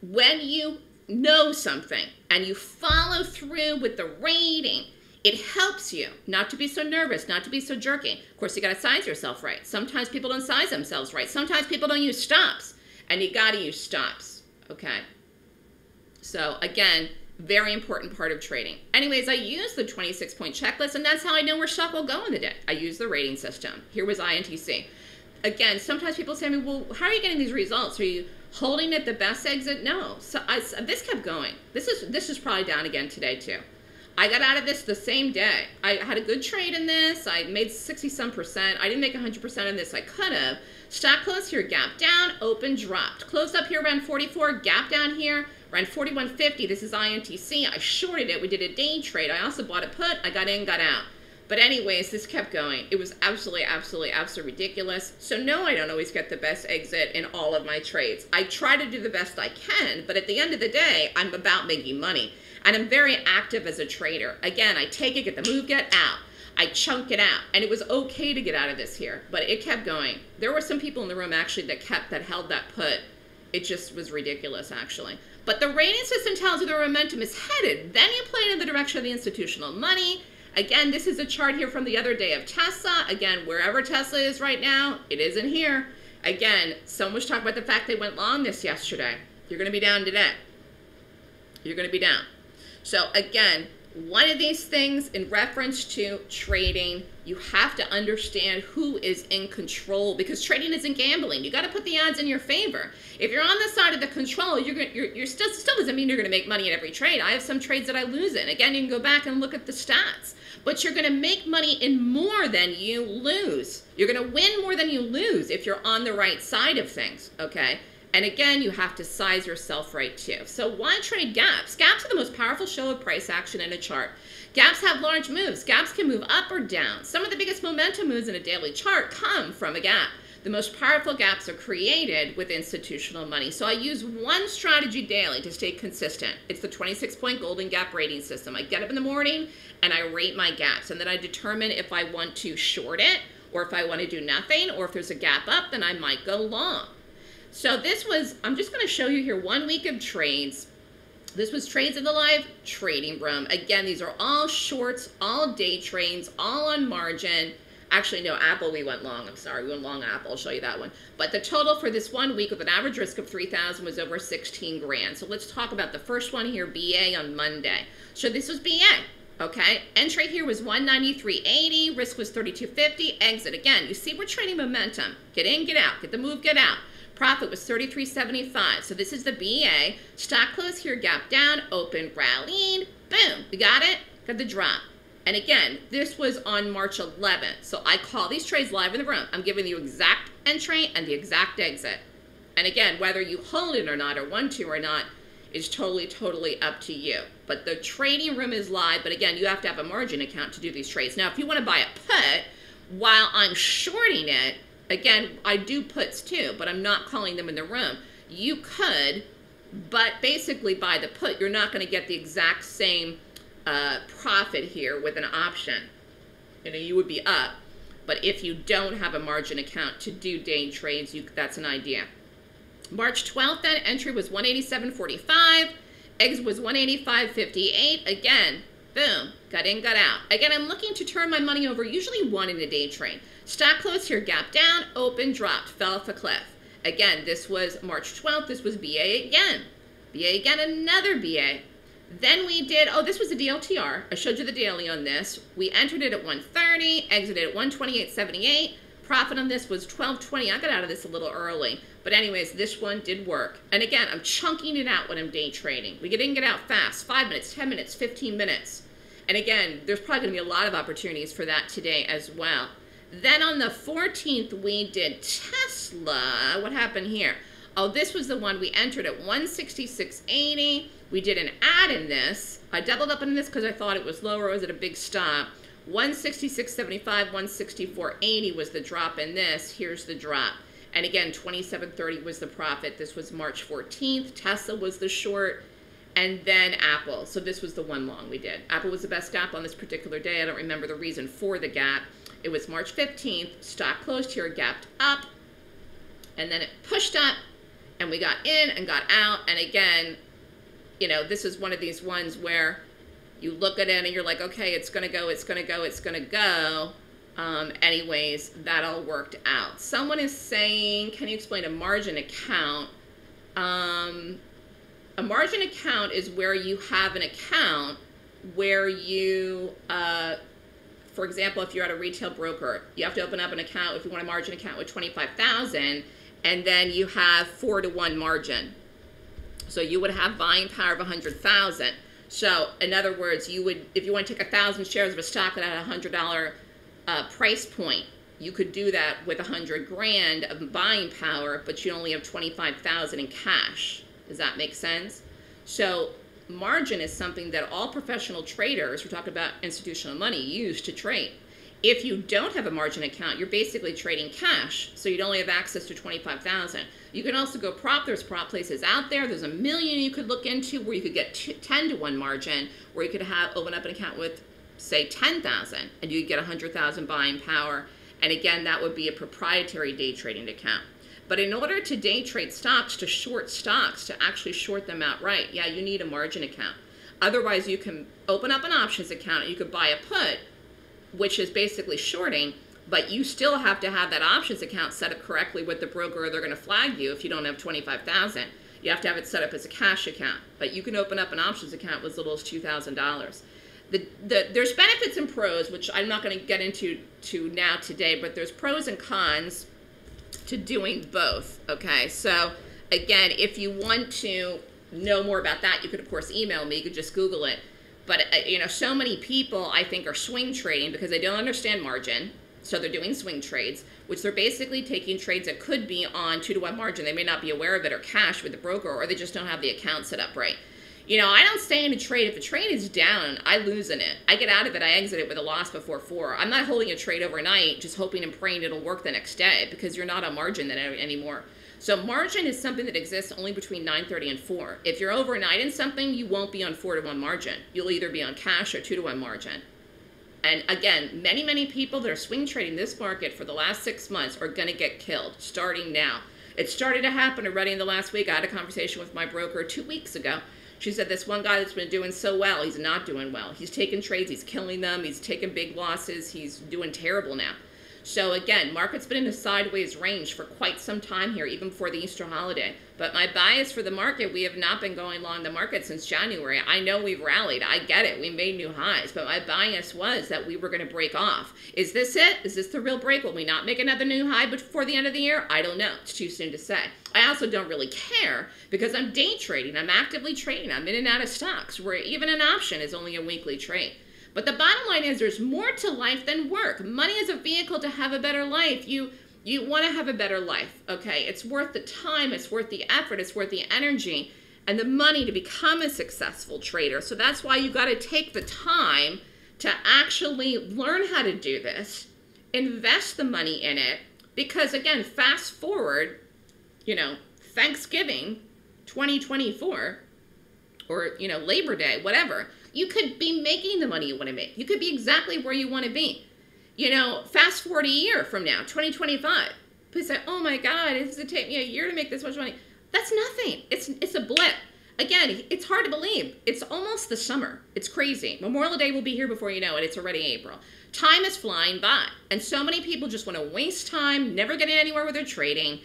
when you know something and you follow through with the rating, it helps you not to be so nervous, not to be so jerky. Of course, you got to size yourself right. Sometimes people don't size themselves right. Sometimes people don't use stops, and you got to use stops. Okay. So again, very important part of trading. Anyways, I use the 26 point checklist, and that's how I know where stock will go in the day. I use the rating system. Here was INTC. Again, sometimes people say to me, well, how are you getting these results? Are you Holding at the best exit? No. So I, this kept going. This is this is probably down again today too. I got out of this the same day. I had a good trade in this. I made 60 some percent. I didn't make 100% in this. I could have. Stock closed here, gap down, open, dropped. Closed up here around 44, gap down here, around 41.50. This is INTC. I shorted it. We did a day trade. I also bought a put. I got in, got out. But anyways, this kept going. It was absolutely, absolutely, absolutely ridiculous. So no, I don't always get the best exit in all of my trades. I try to do the best I can, but at the end of the day, I'm about making money. And I'm very active as a trader. Again, I take it, get the move, get out. I chunk it out. And it was okay to get out of this here, but it kept going. There were some people in the room actually that kept, that held that put. It just was ridiculous, actually. But the rating system tells you the momentum is headed. Then you play in the direction of the institutional money Again, this is a chart here from the other day of Tesla. Again, wherever Tesla is right now, it isn't here. Again, so much talk about the fact they went long this yesterday. You're going to be down today. You're going to be down. So again, one of these things in reference to trading, you have to understand who is in control because trading isn't gambling. You got to put the odds in your favor. If you're on the side of the control, you're, you're, you're still still doesn't mean you're going to make money in every trade. I have some trades that I lose in. Again, you can go back and look at the stats but you're going to make money in more than you lose. You're going to win more than you lose if you're on the right side of things, okay? And again, you have to size yourself right too. So why trade gaps? Gaps are the most powerful show of price action in a chart. Gaps have large moves. Gaps can move up or down. Some of the biggest momentum moves in a daily chart come from a gap. The most powerful gaps are created with institutional money. So I use one strategy daily to stay consistent. It's the 26 point golden gap rating system. I get up in the morning and I rate my gaps and then I determine if I want to short it or if I want to do nothing or if there's a gap up, then I might go long. So this was, I'm just going to show you here one week of trades. This was trades in the live trading room. Again, these are all shorts, all day trades, all on margin. Actually, no, Apple we went long. I'm sorry, we went long Apple. I'll show you that one. But the total for this one week with an average risk of 3000 was over 16 grand. So let's talk about the first one here, BA on Monday. So this was BA. Okay, entry here was 193.80, risk was 32.50, exit. Again, you see we're trading momentum. Get in, get out, get the move, get out. Profit was 33.75. So this is the BA. Stock close here, gap down, open, rallying, boom. We got it? Got the drop. And again, this was on March 11th. So I call these trades live in the room. I'm giving you exact entry and the exact exit. And again, whether you hold it or not or want to or not is totally, totally up to you. But the trading room is live. But again, you have to have a margin account to do these trades. Now, if you want to buy a put while I'm shorting it, again, I do puts too, but I'm not calling them in the room. You could, but basically by the put, you're not going to get the exact same uh, profit here with an option. You know, you would be up. But if you don't have a margin account to do day trades, you, that's an idea. March 12th, then entry was 187.45. Exit was 185.58. Again, boom, got in, got out. Again, I'm looking to turn my money over, usually one in a day trade. Stock closed here, gap down, open, dropped, fell off a cliff. Again, this was March 12th. This was BA again. BA again, another BA. Then we did, oh, this was a DLTR. I showed you the daily on this. We entered it at 130, exited at 128.78. Profit on this was 1220. I got out of this a little early. But anyways, this one did work. And again, I'm chunking it out when I'm day trading. We in, get out fast. Five minutes, 10 minutes, 15 minutes. And again, there's probably going to be a lot of opportunities for that today as well. Then on the 14th, we did Tesla. What happened here? Oh, this was the one we entered at 166.80. We did an add in this. I doubled up in this because I thought it was lower. Was it a big stop? 166.75, 164.80 was the drop in this. Here's the drop. And again, 27.30 was the profit. This was March 14th. Tesla was the short. And then Apple. So this was the one long we did. Apple was the best gap on this particular day. I don't remember the reason for the gap. It was March 15th. Stock closed here, gapped up. And then it pushed up. And we got in and got out. And again, you know, this is one of these ones where you look at it and you're like, okay, it's going to go, it's going to go, it's going to go. Um, anyways, that all worked out. Someone is saying, can you explain a margin account? Um, a margin account is where you have an account where you, uh, for example, if you're at a retail broker, you have to open up an account if you want a margin account with 25,000 and then you have four to one margin. So you would have buying power of 100,000. So in other words, you would, if you want to take a thousand shares of a stock at a hundred dollar uh, price point, you could do that with a hundred grand of buying power, but you only have 25,000 in cash. Does that make sense? So margin is something that all professional traders, we're talking about institutional money, use to trade. If you don't have a margin account, you're basically trading cash, so you'd only have access to 25,000. You can also go prop. There's prop places out there. There's a million you could look into where you could get 10 to 1 margin, where you could have open up an account with, say, 10,000, and you'd get 100,000 buying power. And again, that would be a proprietary day trading account. But in order to day trade stocks, to short stocks, to actually short them outright, yeah, you need a margin account. Otherwise, you can open up an options account. You could buy a put which is basically shorting, but you still have to have that options account set up correctly with the broker or they're going to flag you if you don't have 25,000. You have to have it set up as a cash account, but you can open up an options account with as little as $2,000. The, the, there's benefits and pros, which I'm not going to get into to now today, but there's pros and cons to doing both. Okay, so again, if you want to know more about that, you could of course email me. You could just Google it. But uh, you know, so many people I think are swing trading because they don't understand margin. So they're doing swing trades, which they're basically taking trades that could be on two to one margin. They may not be aware of it or cash with the broker, or they just don't have the account set up right. You know, I don't stay in a trade. If a trade is down, I lose in it. I get out of it. I exit it with a loss before four. I'm not holding a trade overnight, just hoping and praying it'll work the next day because you're not on margin then anymore. So margin is something that exists only between 9.30 and 4. If you're overnight in something, you won't be on 4 to 1 margin. You'll either be on cash or 2 to 1 margin. And again, many, many people that are swing trading this market for the last six months are going to get killed starting now. It started to happen already in the last week. I had a conversation with my broker two weeks ago. She said this one guy that's been doing so well, he's not doing well. He's taking trades, he's killing them, he's taking big losses, he's doing terrible now. So again, market's been in a sideways range for quite some time here, even before the Easter holiday. But my bias for the market, we have not been going long the market since January. I know we've rallied. I get it. We made new highs. But my bias was that we were going to break off. Is this it? Is this the real break? Will we not make another new high before the end of the year? I don't know. It's too soon to say. I also don't really care because I'm day trading. I'm actively trading. I'm in and out of stocks where even an option is only a weekly trade. But the bottom line is there's more to life than work. Money is a vehicle to have a better life. You you want to have a better life, okay? It's worth the time, it's worth the effort, it's worth the energy and the money to become a successful trader. So that's why you got to take the time to actually learn how to do this, invest the money in it because again, fast forward, you know, Thanksgiving 2024 or you know, Labor Day, whatever you could be making the money you want to make. You could be exactly where you want to be. You know, fast forward a year from now, 2025. People say, oh my God, it's going to take me a year to make this much money. That's nothing. It's, it's a blip. Again, it's hard to believe. It's almost the summer. It's crazy. Memorial Day will be here before you know it. It's already April. Time is flying by. And so many people just want to waste time, never getting anywhere with their trading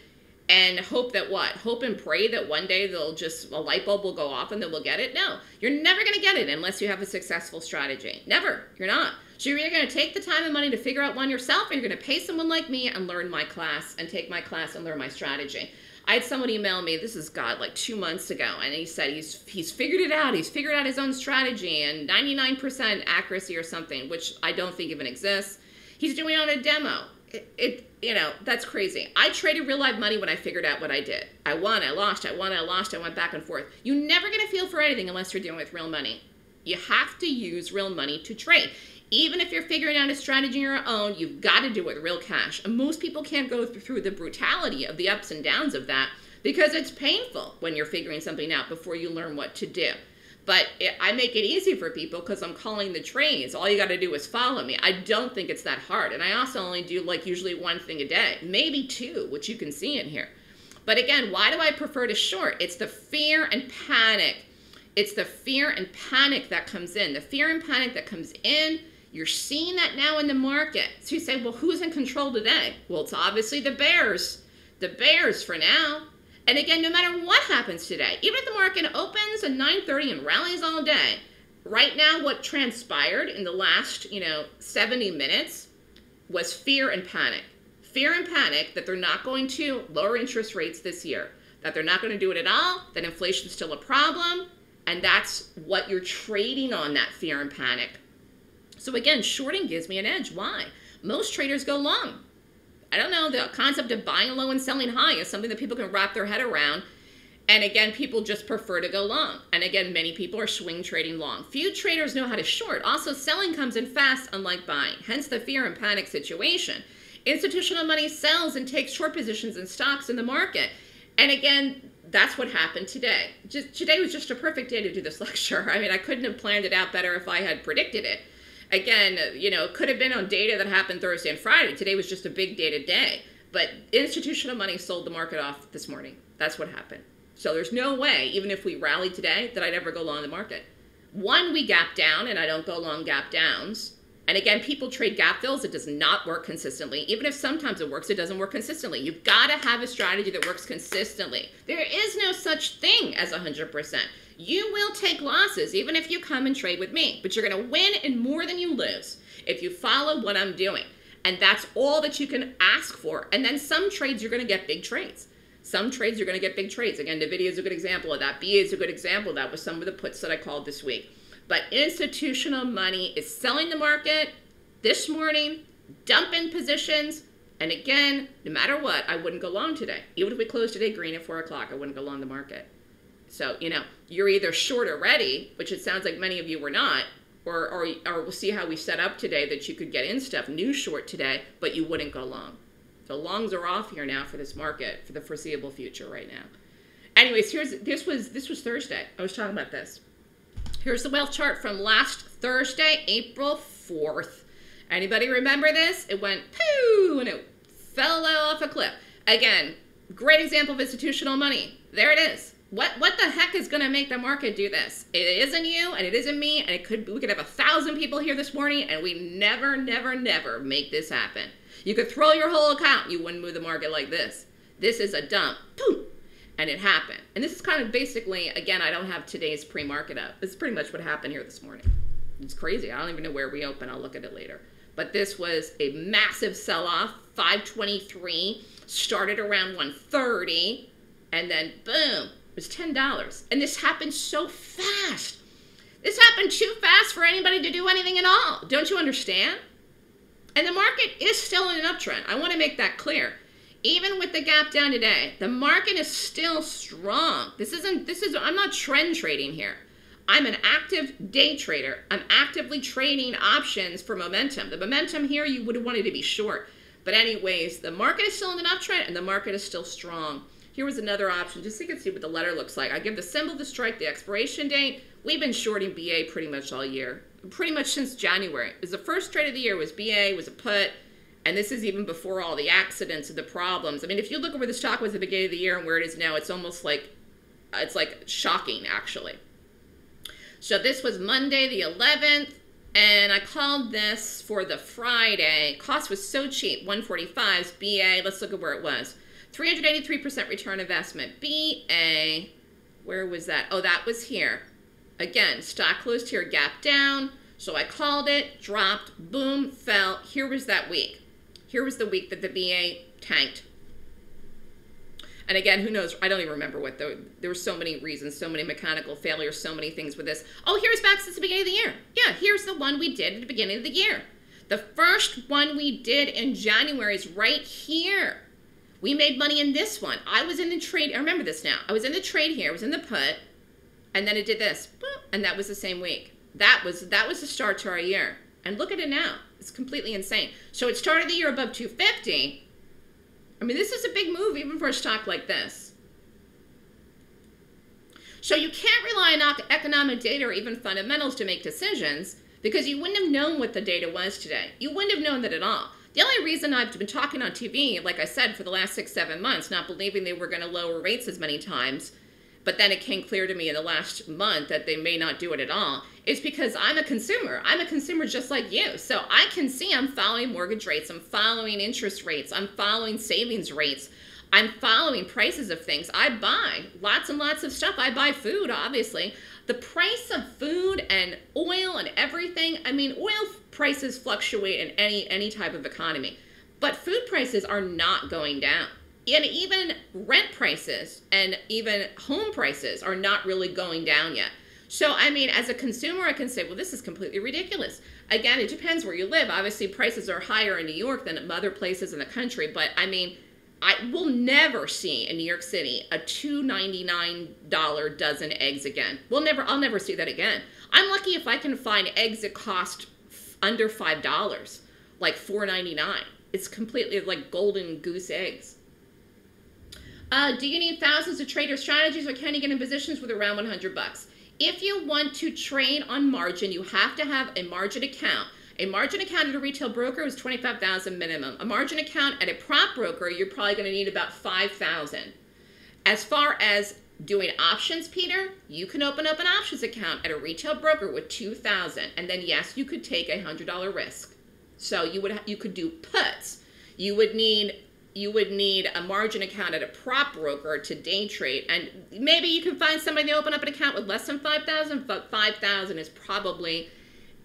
and hope that what? Hope and pray that one day they'll just, a light bulb will go off and they'll get it? No, you're never going to get it unless you have a successful strategy. Never. You're not. So you're either going to take the time and money to figure out one yourself or you're going to pay someone like me and learn my class and take my class and learn my strategy. I had someone email me, this is God, like two months ago, and he said he's he's figured it out. He's figured out his own strategy and 99% accuracy or something, which I don't think even exists. He's doing it on a demo. It, it you know, that's crazy. I traded real live money when I figured out what I did. I won, I lost, I won, I lost, I went back and forth. You're never going to feel for anything unless you're dealing with real money. You have to use real money to trade. Even if you're figuring out a strategy on your own, you've got to do it with real cash. And most people can't go through the brutality of the ups and downs of that because it's painful when you're figuring something out before you learn what to do. But it, I make it easy for people because I'm calling the trains. All you got to do is follow me. I don't think it's that hard. And I also only do like usually one thing a day, maybe two, which you can see in here. But again, why do I prefer to short? It's the fear and panic. It's the fear and panic that comes in. The fear and panic that comes in, you're seeing that now in the market. So you say, well, who's in control today? Well, it's obviously the bears. The bears for now. And again, no matter what happens today, even if the market opens at 9:30 and rallies all day, right now what transpired in the last, you know, 70 minutes was fear and panic. fear and panic that they're not going to lower interest rates this year, that they're not going to do it at all, that inflation's still a problem, and that's what you're trading on that fear and panic. So again, shorting gives me an edge. Why? Most traders go long. I don't know, the concept of buying low and selling high is something that people can wrap their head around. And again, people just prefer to go long. And again, many people are swing trading long. Few traders know how to short. Also, selling comes in fast, unlike buying, hence the fear and panic situation. Institutional money sells and takes short positions in stocks in the market. And again, that's what happened today. Just, today was just a perfect day to do this lecture. I mean, I couldn't have planned it out better if I had predicted it. Again, you know, it could have been on data that happened Thursday and Friday. Today was just a big data day. But institutional money sold the market off this morning. That's what happened. So there's no way, even if we rally today, that I'd ever go long the market. One, we gap down, and I don't go long gap downs. And again, people trade gap fills. It does not work consistently. Even if sometimes it works, it doesn't work consistently. You've got to have a strategy that works consistently. There is no such thing as 100%. You will take losses even if you come and trade with me, but you're going to win in more than you lose if you follow what I'm doing. And that's all that you can ask for. And then some trades, you're going to get big trades. Some trades, you're going to get big trades. Again, NVIDIA is a good example of that. BA is a good example of that with some of the puts that I called this week. But institutional money is selling the market this morning, dumping positions. And again, no matter what, I wouldn't go long today. Even if we closed today green at 4 o'clock, I wouldn't go long the market. So, you know, you're either short already, which it sounds like many of you were not, or, or, or we'll see how we set up today that you could get in stuff new short today, but you wouldn't go long. So longs are off here now for this market for the foreseeable future right now. Anyways, here's this was this was Thursday. I was talking about this. Here's the wealth chart from last Thursday, April 4th. Anybody remember this? It went poo and it fell off a cliff. Again, great example of institutional money. There it is. What what the heck is going to make the market do this? It isn't you and it isn't me and it could we could have a thousand people here this morning and we never never never make this happen. You could throw your whole account, you wouldn't move the market like this. This is a dump. Boom and it happened. And this is kind of basically, again, I don't have today's pre-market up. It's pretty much what happened here this morning. It's crazy. I don't even know where we open. I'll look at it later. But this was a massive sell-off. 523 started around 130, and then boom, was ten dollars. And this happened so fast. This happened too fast for anybody to do anything at all. Don't you understand? And the market is still in an uptrend. I want to make that clear even with the gap down today, the market is still strong. This isn't, this is, I'm not trend trading here. I'm an active day trader. I'm actively trading options for momentum. The momentum here, you would have wanted to be short. But anyways, the market is still in an uptrend and the market is still strong. Here was another option, just so you can see what the letter looks like. I give the symbol the strike, the expiration date. We've been shorting BA pretty much all year, pretty much since January. It was the first trade of the year was BA, was a put. And this is even before all the accidents and the problems. I mean, if you look at where the stock was at the beginning of the year and where it is now, it's almost like, it's like shocking, actually. So this was Monday the 11th, and I called this for the Friday. Cost was so cheap, 145's BA. Let's look at where it was. 383% return investment. BA, where was that? Oh, that was here. Again, stock closed here, gap down. So I called it, dropped, boom, fell. Here was that week. Here was the week that the BA tanked. And again, who knows? I don't even remember what the, there were so many reasons, so many mechanical failures, so many things with this. Oh, here's back since the beginning of the year. Yeah, here's the one we did at the beginning of the year. The first one we did in January is right here. We made money in this one. I was in the trade. I remember this now. I was in the trade here. I was in the put, and then it did this, and that was the same week. That was that was the start to our year. And look at it now. It's completely insane. So it started the year above 250. I mean, this is a big move even for a stock like this. So you can't rely on economic data or even fundamentals to make decisions because you wouldn't have known what the data was today. You wouldn't have known that at all. The only reason I've been talking on TV, like I said, for the last six, seven months, not believing they were going to lower rates as many times, but then it came clear to me in the last month that they may not do it at all, is because I'm a consumer. I'm a consumer just like you. So I can see I'm following mortgage rates, I'm following interest rates, I'm following savings rates. I'm following prices of things. I buy lots and lots of stuff. I buy food, obviously. The price of food and oil and everything, I mean, oil prices fluctuate in any any type of economy. But food prices are not going down. And even rent prices and even home prices are not really going down yet. So, I mean, as a consumer, I can say, well, this is completely ridiculous. Again, it depends where you live. Obviously, prices are higher in New York than other places in the country. But I mean, I will never see in New York City a $2.99 dozen eggs again. We'll never, I'll never see that again. I'm lucky if I can find eggs that cost under $5, like $4.99. It's completely like golden goose eggs. Uh, do you need thousands of trader strategies or can you get in positions with around 100 bucks? If you want to trade on margin, you have to have a margin account. A margin account at a retail broker is 25,000 minimum. A margin account at a prop broker, you're probably going to need about 5,000. As far as doing options, Peter, you can open up an options account at a retail broker with 2,000 and then yes, you could take a $100 risk. So you would you could do puts. You would need you would need a margin account at a prop broker to day trade. And maybe you can find somebody to open up an account with less than 5,000, but 5,000 is probably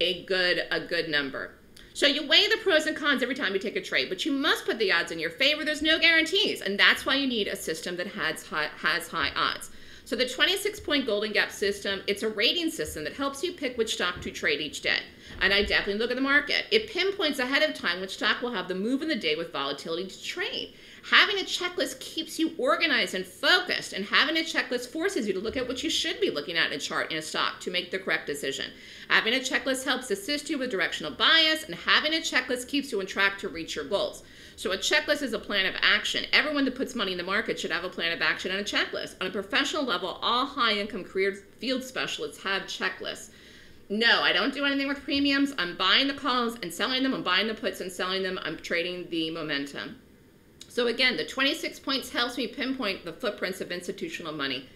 a good, a good number. So you weigh the pros and cons every time you take a trade, but you must put the odds in your favor. There's no guarantees, and that's why you need a system that has high, has high odds. So the 26-point Golden Gap system, it's a rating system that helps you pick which stock to trade each day. And I definitely look at the market. It pinpoints ahead of time which stock will have the move in the day with volatility to trade. Having a checklist keeps you organized and focused, and having a checklist forces you to look at what you should be looking at in a chart in a stock to make the correct decision. Having a checklist helps assist you with directional bias, and having a checklist keeps you on track to reach your goals. So a checklist is a plan of action. Everyone that puts money in the market should have a plan of action and a checklist. On a professional level, all high-income career field specialists have checklists. No, I don't do anything with premiums. I'm buying the calls and selling them. I'm buying the puts and selling them. I'm trading the momentum. So again, the 26 points helps me pinpoint the footprints of institutional money.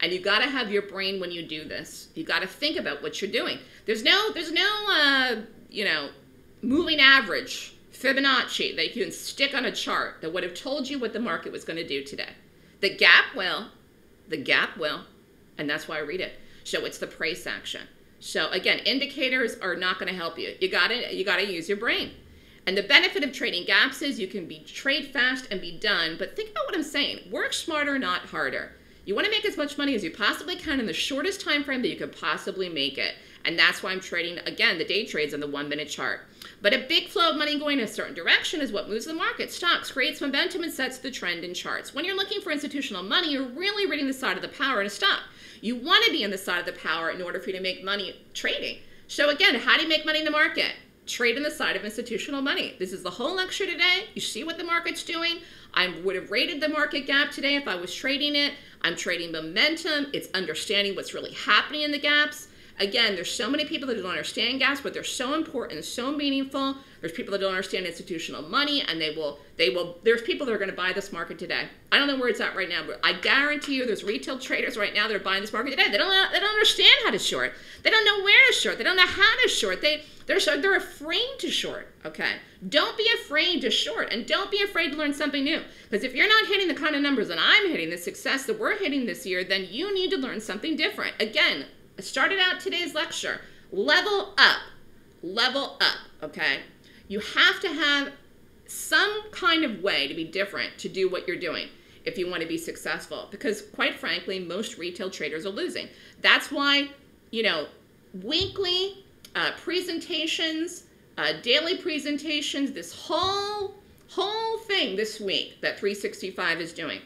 And you got to have your brain when you do this. You got to think about what you're doing. There's no, there's no, uh, you know, moving average Fibonacci that you can stick on a chart that would have told you what the market was going to do today. The gap will, the gap will, and that's why I read it. So it's the price action. So again, indicators are not going to help you. You got to you got to use your brain. And the benefit of trading gaps is you can be trade fast and be done, but think about what I'm saying. Work smarter, not harder. You want to make as much money as you possibly can in the shortest time frame that you could possibly make it. And that's why I'm trading, again, the day trades on the one minute chart. But a big flow of money going in a certain direction is what moves the market. Stocks creates momentum and sets the trend in charts. When you're looking for institutional money, you're really reading the side of the power in a stock. You want to be on the side of the power in order for you to make money trading. So again, how do you make money in the market? Trade the side of institutional money. This is the whole lecture today. You see what the market's doing. I would have rated the market gap today if I was trading it. I'm trading momentum. It's understanding what's really happening in the gaps. Again, there's so many people that don't understand gaps, but they're so important, so meaningful. There's people that don't understand institutional money, and they will, they will. There's people that are going to buy this market today. I don't know where it's at right now, but I guarantee you, there's retail traders right now that are buying this market today. They don't, they don't understand how to short. They don't know where to short. They don't know how to short. They, they're, they're afraid to short. Okay, don't be afraid to short, and don't be afraid to learn something new. Because if you're not hitting the kind of numbers that I'm hitting, the success that we're hitting this year, then you need to learn something different. Again, I started out today's lecture. Level up. Level up, okay? You have to have some kind of way to be different to do what you're doing if you want to be successful. Because quite frankly, most retail traders are losing. That's why, you know, weekly uh, presentations, uh, daily presentations, this whole whole thing this week that 365 is doing.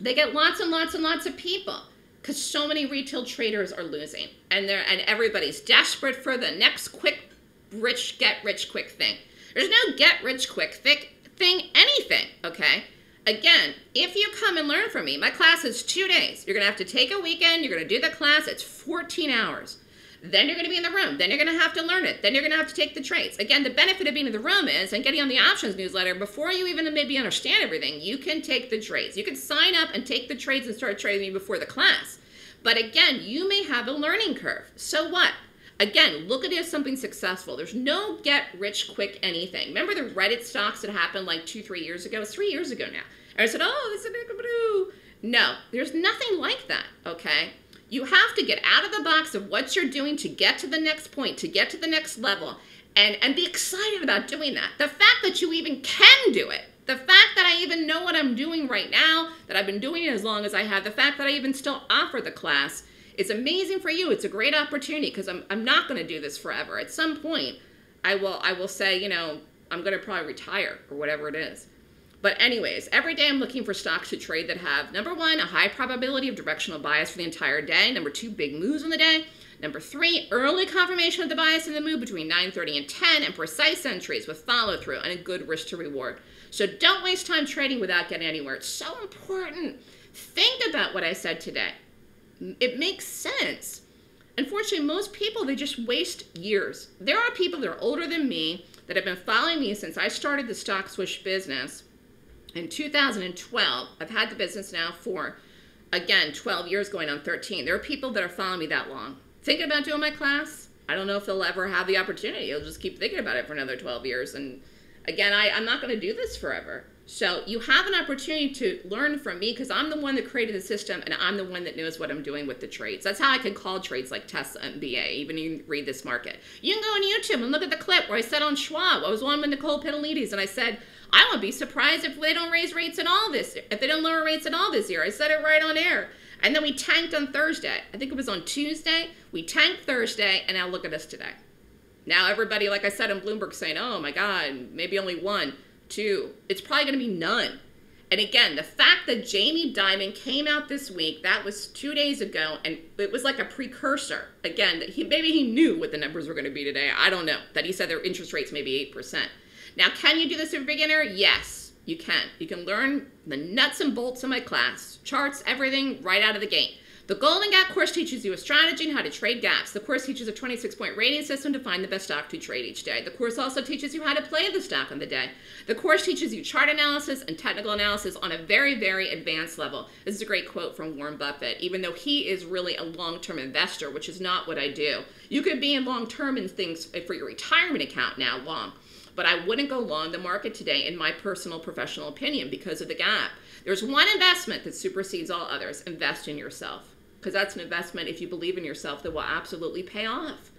They get lots and lots and lots of people because so many retail traders are losing and they're and everybody's desperate for the next quick rich get rich quick thing. There's no get rich quick thick thing anything okay? Again if you come and learn from me my class is two days. You're gonna have to take a weekend you're gonna do the class it's 14 hours then you're going to be in the room. Then you're going to have to learn it. Then you're going to have to take the trades. Again, the benefit of being in the room is, and getting on the options newsletter, before you even maybe understand everything, you can take the trades. You can sign up and take the trades and start trading before the class. But again, you may have a learning curve. So what? Again, look at it as something successful. There's no get rich quick anything. Remember the Reddit stocks that happened like two, three years ago? It's three years ago now. And I said, oh, this is a big. No, there's nothing like that, okay? You have to get out of the box of what you're doing to get to the next point, to get to the next level. and and be excited about doing that. The fact that you even can do it, the fact that I even know what I'm doing right now, that I've been doing it as long as I have, the fact that I even still offer the class is amazing for you. It's a great opportunity because I'm I'm not going to do this forever. At some point, I will I will say, you know, I'm going to probably retire or whatever it is. But anyways, every day I'm looking for stocks to trade that have number one, a high probability of directional bias for the entire day. Number two, big moves in the day. Number three, early confirmation of the bias in the move between 9.30 and 10 and precise entries with follow through and a good risk to reward. So don't waste time trading without getting anywhere. It's so important. Think about what I said today. It makes sense. Unfortunately, most people, they just waste years. There are people that are older than me that have been following me since I started the Stock Swoosh business in 2012. I've had the business now for, again, 12 years going on 13. There are people that are following me that long thinking about doing my class. I don't know if they'll ever have the opportunity. They'll just keep thinking about it for another 12 years. And again, I, I'm not going to do this forever. So you have an opportunity to learn from me because I'm the one that created the system and I'm the one that knows what I'm doing with the trades. That's how I can call trades like Tesla and BA, even you read this market. You can go on YouTube and look at the clip where I said on Schwab, I was on with Nicole Petallides and I said, I won't be surprised if they don't raise rates at all this, year. if they don't lower rates at all this year. I said it right on air. And then we tanked on Thursday. I think it was on Tuesday. We tanked Thursday, and now look at us today. Now everybody, like I said in Bloomberg, saying, oh my God, maybe only one, two. It's probably going to be none. And again, the fact that Jamie Dimon came out this week, that was two days ago, and it was like a precursor. Again, that he maybe he knew what the numbers were going to be today. I don't know. That he said their interest rates may be 8%. Now, can you do this for a beginner? Yes. You can. You can learn the nuts and bolts of my class, charts, everything right out of the gate. The Golden Gap course teaches you a strategy and how to trade gaps. The course teaches a 26 point rating system to find the best stock to trade each day. The course also teaches you how to play the stock on the day. The course teaches you chart analysis and technical analysis on a very, very advanced level. This is a great quote from Warren Buffett, even though he is really a long term investor, which is not what I do. You could be in long term in things eh, for your retirement account now, long. But I wouldn't go long the market today, in my personal professional opinion, because of the gap. There's one investment that supersedes all others invest in yourself. Because that's an investment, if you believe in yourself, that will absolutely pay off.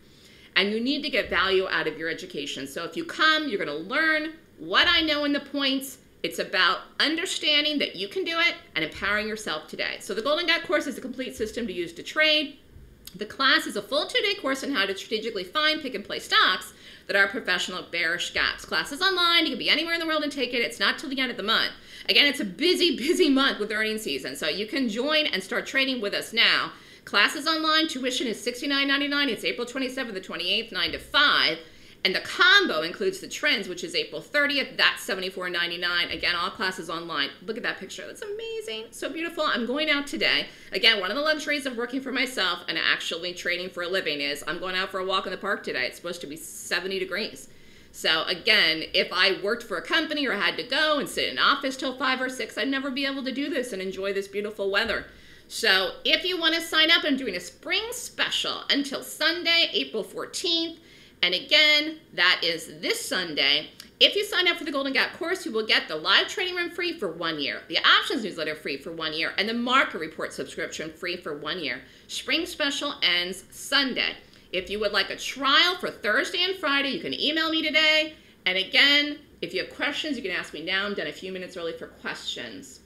And you need to get value out of your education. So if you come, you're going to learn what I know in the points. It's about understanding that you can do it and empowering yourself today. So the Golden Gap course is a complete system to use to trade. The class is a full two-day course on how to strategically find, pick, and play stocks that are professional bearish gaps. Classes online. You can be anywhere in the world and take it. It's not till the end of the month. Again, it's a busy, busy month with earnings season, so you can join and start trading with us now. Classes online. Tuition is $69.99. It's April 27th to 28th, 9 to 5. And the combo includes the trends, which is April 30th. That's $74.99. Again, all classes online. Look at that picture. That's amazing. So beautiful. I'm going out today. Again, one of the luxuries of working for myself and actually trading for a living is I'm going out for a walk in the park today. It's supposed to be 70 degrees. So again, if I worked for a company or had to go and sit in an office till 5 or 6, I'd never be able to do this and enjoy this beautiful weather. So if you want to sign up, I'm doing a spring special until Sunday, April 14th. And again, that is this Sunday. If you sign up for the Golden Gap course, you will get the live trading room free for one year, the options newsletter free for one year, and the market report subscription free for one year. Spring special ends Sunday. If you would like a trial for Thursday and Friday, you can email me today. And again, if you have questions, you can ask me now. I'm done a few minutes early for questions.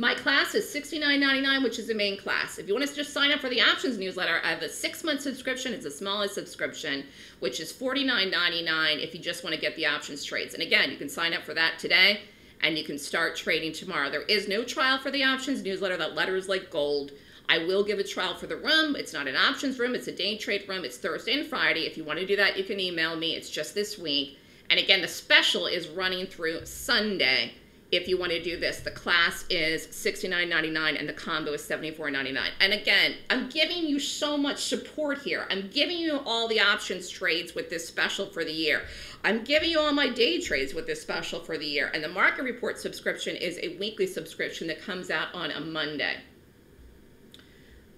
My class is $69.99, which is the main class. If you want to just sign up for the options newsletter, I have a six-month subscription. It's the smallest subscription, which is $49.99 if you just want to get the options trades. And again, you can sign up for that today, and you can start trading tomorrow. There is no trial for the options newsletter. That letter is like gold. I will give a trial for the room. It's not an options room. It's a day trade room. It's Thursday and Friday. If you want to do that, you can email me. It's just this week. And again, the special is running through Sunday if you want to do this. The class is $69.99 and the combo is $74.99. And again, I'm giving you so much support here. I'm giving you all the options trades with this special for the year. I'm giving you all my day trades with this special for the year. And the market report subscription is a weekly subscription that comes out on a Monday.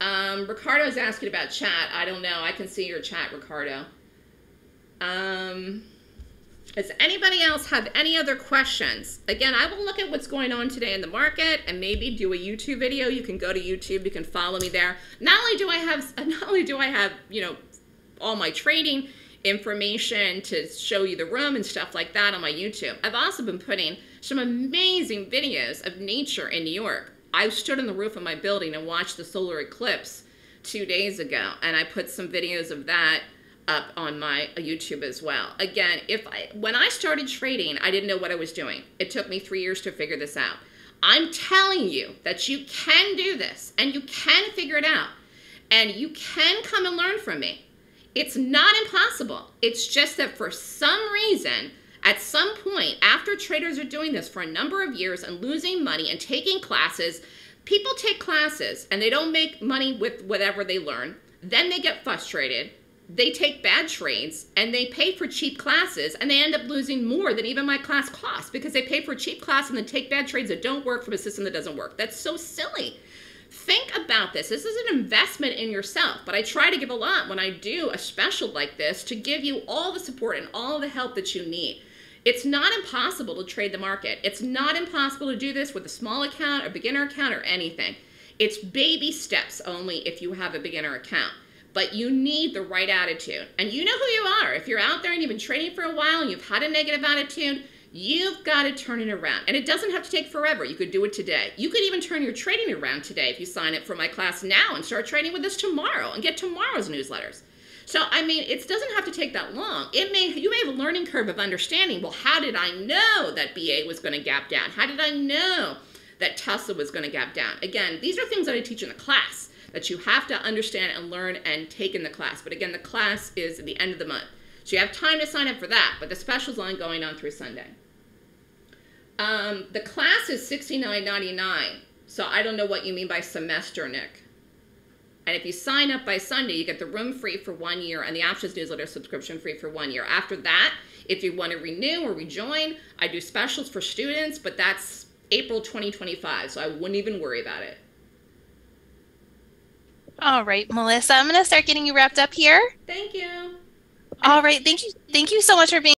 Um, Ricardo's asking about chat. I don't know. I can see your chat, Ricardo. Um, does anybody else have any other questions? Again, I will look at what's going on today in the market and maybe do a YouTube video. You can go to YouTube. You can follow me there. Not only do I have, not only do I have, you know, all my trading information to show you the room and stuff like that on my YouTube. I've also been putting some amazing videos of nature in New York. I stood on the roof of my building and watched the solar eclipse two days ago, and I put some videos of that up on my YouTube as well. Again, if I when I started trading, I didn't know what I was doing. It took me 3 years to figure this out. I'm telling you that you can do this and you can figure it out. And you can come and learn from me. It's not impossible. It's just that for some reason, at some point, after traders are doing this for a number of years and losing money and taking classes, people take classes and they don't make money with whatever they learn. Then they get frustrated they take bad trades and they pay for cheap classes and they end up losing more than even my class costs because they pay for a cheap class and then take bad trades that don't work from a system that doesn't work. That's so silly. Think about this. This is an investment in yourself, but I try to give a lot when I do a special like this to give you all the support and all the help that you need. It's not impossible to trade the market. It's not impossible to do this with a small account, a beginner account, or anything. It's baby steps only if you have a beginner account but you need the right attitude. And you know who you are. If you're out there and you've been training for a while and you've had a negative attitude, you've got to turn it around. And it doesn't have to take forever. You could do it today. You could even turn your trading around today if you sign up for my class now and start trading with us tomorrow and get tomorrow's newsletters. So, I mean, it doesn't have to take that long. It may you may have a learning curve of understanding, well, how did I know that BA was going to gap down? How did I know that Tesla was going to gap down? Again, these are things that I teach in the class that you have to understand and learn and take in the class. But again, the class is at the end of the month. So you have time to sign up for that, but the special's only going on through Sunday. Um, the class is $69.99. So I don't know what you mean by semester, Nick. And if you sign up by Sunday, you get the room free for one year and the Options newsletter subscription free for one year. After that, if you want to renew or rejoin, I do specials for students, but that's April 2025, so I wouldn't even worry about it. All right, Melissa, I'm going to start getting you wrapped up here. Thank you. All right, thank you. Thank you so much for being